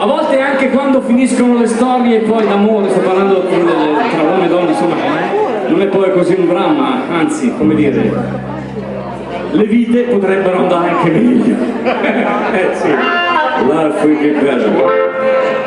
A volte anche quando finiscono le storie poi d'amore, sto parlando tra uomo e donna, insomma, non è poi così un dramma, anzi, come dire, le vite potrebbero andare anche meglio. eh sì, life will get better.